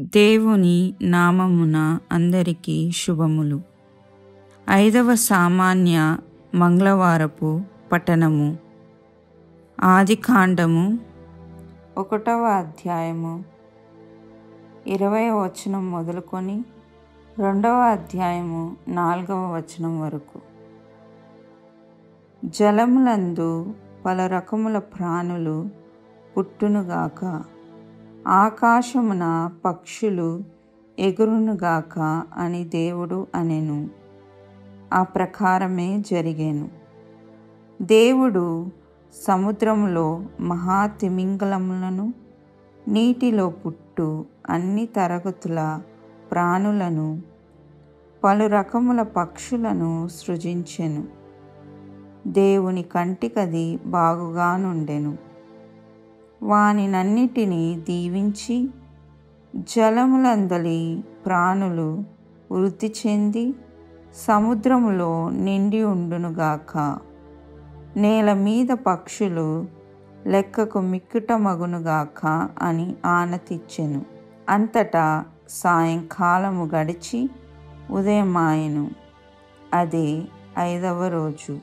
దేవుని నామమున అందరికీ శుభములు. ఐదవ సామాన్య మంగళవారపు పట్టణము ఆదికాండము ఒకటవ అధ్యాయము. ఇరవై వచనం మొదలుకొని రెండవ అధ్యాయము నాలుగవ వచనం వరకు. జలములందు పలు రకముల ప్రాణులు పుట్టునుగాక. ఆకాశమున పక్షులు ఎగురునుగాక అని దేవుడు అనెను. ఆ ప్రకారమే జరిగాను. దేవుడు సముద్రములో మహాతిమింగళములను నీటిలో పుట్టు అన్ని తరగతుల ప్రాణులను పలు రకముల పక్షులను సృజించెను. దేవుని కంటికది బాగుగానుండెను. వానినన్నిటినీ దీవించి జలములందలి ప్రాణులు వృద్ధి చెంది సముద్రములో నిండి ఉండునుగాక. నేల మీద పక్షులు లెక్కకు మిక్కుటమగునుగాక అని ఆనతిచ్చెను అంతటా సాయంకాలము గడిచి ఉదయమాయను. అదే ఐదవ రోజు.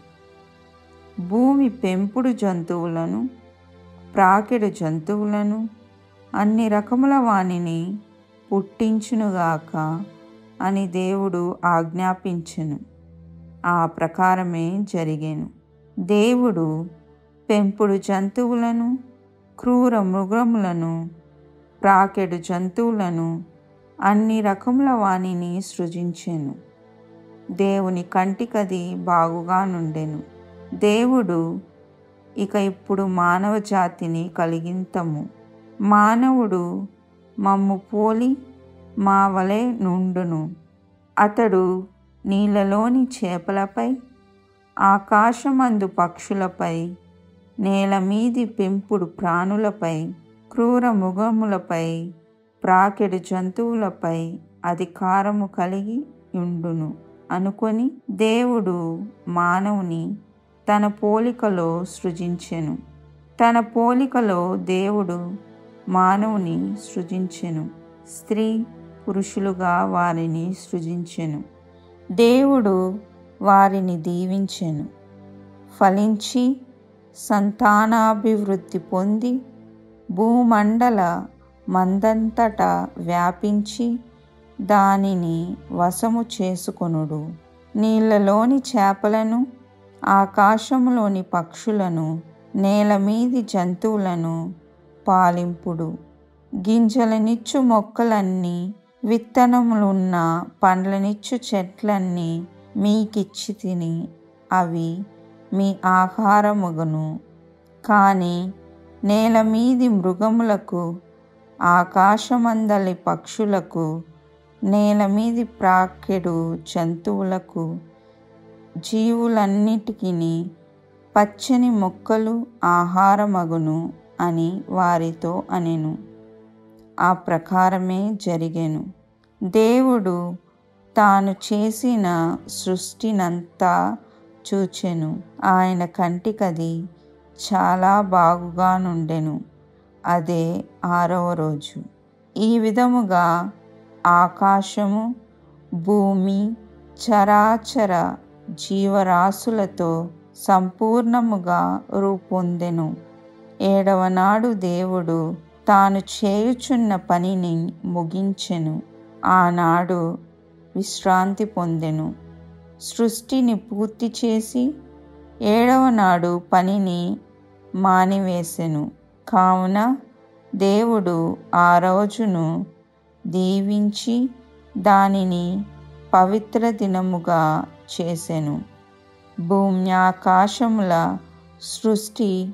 భూమి పెంపుడు జంతువులను ప్రాకెడు జంతువులను అన్ని రకముల వానిని పుట్టించునుగాక అని దేవుడు ఆజ్ఞాపించెను. ఆ ప్రకారమే జరిగేను. దేవుడు పెంపుడు జంతువులను క్రూర మృగములను ప్రాకెడు జంతువులను అన్ని రకముల వాణిని సృజించెను. దేవుని కంటికది బాగుగా నుండెను దేవుడు ఇక ఇప్పుడు మానవ జాతిని కలిగింతము. మానవుడు మమ్ము పోలి మా వలె నుండును. అతడు నీళ్ళలోని చేపలపై ఆకాశమందు పక్షులపై నేల మీది పెంపుడు ప్రాణులపై క్రూర ముఖములపై ప్రాకెడు జంతువులపై అధికారము కలిగి ఉండును అనుకొని దేవుడు మానవుని తన పోలికలో సృజించెను. తన పోలికలో దేవుడు మానవుని సృజించెను. స్త్రీ పురుషులుగా వారిని సృజించెను. దేవుడు వారిని దీవించెను. ఫలించి సంతానాభివృద్ధి పొంది భూమండల మందంతటా వ్యాపించి దానిని వశము చేసుకొనుడు. నీళ్ళలోని చేపలను ఆకాశంలోని పక్షులను నేల మీది జంతువులను పాలింపుడు. గింజలనిచ్చు మొక్కలన్నీ విత్తనములున్న పండ్లనిచ్చు చెట్లన్నీ మీకిచ్చి తిని అవి మీ ఆహారముగును. కానీ నేల మీది మృగములకు ఆకాశమందలి పక్షులకు నేల మీది ప్రాకెడు జంతువులకు జీవులన్నిటికీ పచ్చని మొక్కలు ఆహారమగును అని వారితో అనెను. ఆ ప్రకారమే జరిగెను. దేవుడు తాను చేసిన సృష్టినంతా చూచెను. ఆయన కంటికది చాలా బాగుగా నుండెను అదే ఆరవ రోజు. ఈ విధముగా ఆకాశము భూమి చరాచర జీవరాశులతో సంపూర్ణముగా రూపొందెను. ఏడవ నాడు దేవుడు తాను చేయుచున్న పనిని ముగించెను. ఆనాడు విశ్రాంతి పొందెను. సృష్టిని పూర్తి చేసి ఏడవ నాడు పనిని మానివేసెను. కావున దేవుడు ఆ రోజును దీవించి దానిని పవిత్ర దినముగా చేసెను. భూమ్యాకాశముల సృష్టి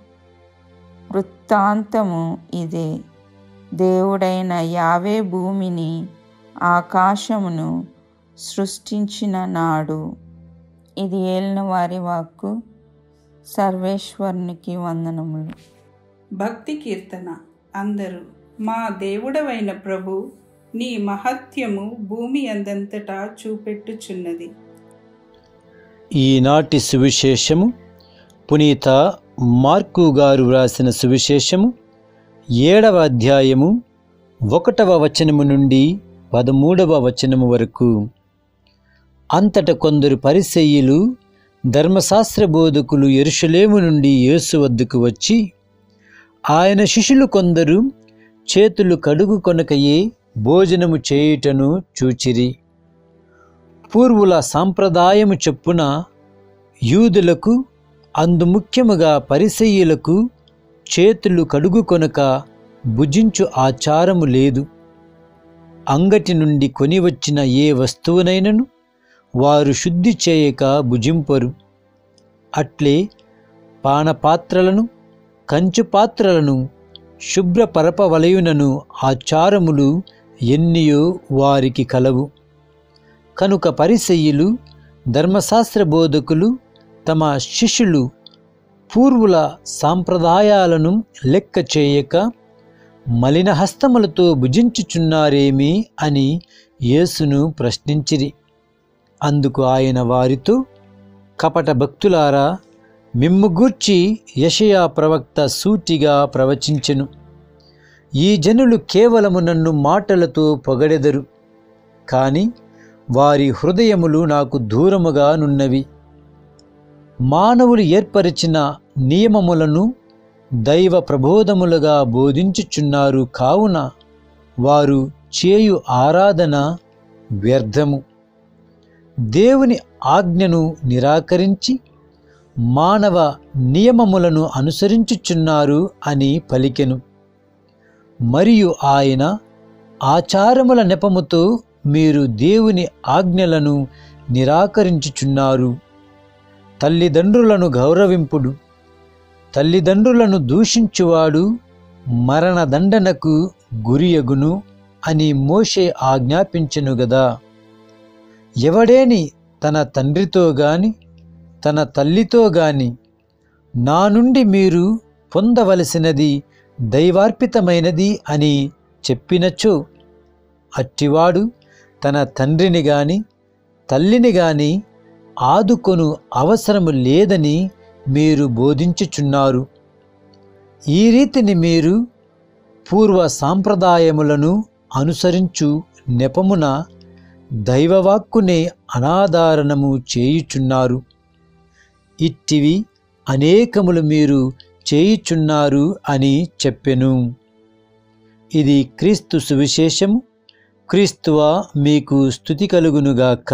వృత్తాంతము ఇదే. దేవుడైన యావే భూమిని ఆకాశమును సృష్టించిన నాడు. ఇది ఏలిన వారి వాక్కు. సర్వేశ్వరునికి వందనములు. భక్తి కీర్తన. అందరూ మా దేవుడవైన ప్రభు నీ మహత్యము భూమి అందంతటా చూపెట్టుచున్నది. ఈనాటి సువిశేషము. పునీత మార్కు గారు వ్రాసిన సువిశేషము. ఏడవ అధ్యాయము ఒకటవ వచనము నుండి పదమూడవ వచనము వరకు. అంతట కొందరు పరిసెయ్యులు ధర్మశాస్త్ర బోధకులు ఎరుషలేము నుండి యేసు వద్దకు వచ్చి ఆయన శిష్యులు కొందరు చేతులు కడుగు కొనకయే భోజనము చేయుటను చూచిరి. పూర్వుల సాంప్రదాయము చొప్పున యూదులకు అందు ముఖ్యముగా పరిసయ్యులకు చేతులు కడుగు కొనక భుజించు ఆచారము లేదు. అంగటి నుండి కొనివచ్చిన ఏ వస్తువునైనను వారు శుద్ధి చేయక భుజింపరు. అట్లే పానపాత్రలను కంచు పాత్రలను శుభ్రపరపవలయునను ఆచారములు ఎన్నియో వారికి కలవు. కనుక పరిసయ్యులు ధర్మశాస్త్ర బోధకులు తమ శిష్యులు పూర్వుల సాంప్రదాయాలను లెక్క చేయక మలిన హస్తములతో భుజించుచున్నారేమి అని యేసును ప్రశ్నించిరి. అందుకు ఆయన వారితో కపట భక్తులారా మిమ్ము గూర్చి యషయా ప్రవక్త సూటిగా ప్రవచించెను. ఈ జనులు కేవలము నన్ను మాటలతో పొగడెదరు. కానీ వారి హృదయములు నాకు దూరముగా నున్నవి. మానవులు ఏర్పరిచిన నియమములను దైవ ప్రబోధములుగా బోధించుచున్నారు కావున వారు చేయు ఆరాధన వ్యర్థము. దేవుని ఆజ్ఞను నిరాకరించి మానవ నియమములను అనుసరించుచున్నారు అని పలికెను. మరియు ఆయన ఆచారముల నెపముతో మీరు దేవుని ఆజ్ఞలను నిరాకరించుచున్నారు. తల్లిదండ్రులను గౌరవింపుడు తల్లిదండ్రులను దూషించువాడు మరణదండనకు గురియగును అని మోషే ఆజ్ఞాపించెను గదా. ఎవడేని తన తండ్రితో గాని తన తల్లితో గాని నా నుండి మీరు పొందవలసినది దైవార్పితమైనది అని చెప్పినచో అట్టివాడు తన తండ్రిని గాని తల్లిని గాని ఆదుకొను అవసరము లేదని మీరు బోధించుచున్నారు. ఈ రీతిని మీరు పూర్వ సాంప్రదాయములను అనుసరించు నెపమున దైవవాక్కునే అనాధారణము చేయుచున్నారు. ఇట్టివి అనేకములు మీరు చేయుచున్నారు అని చెప్పెను. ఇది క్రీస్తు సువిశేషము. క్రీస్తువా మీకు స్థుతి కలుగునుగాక.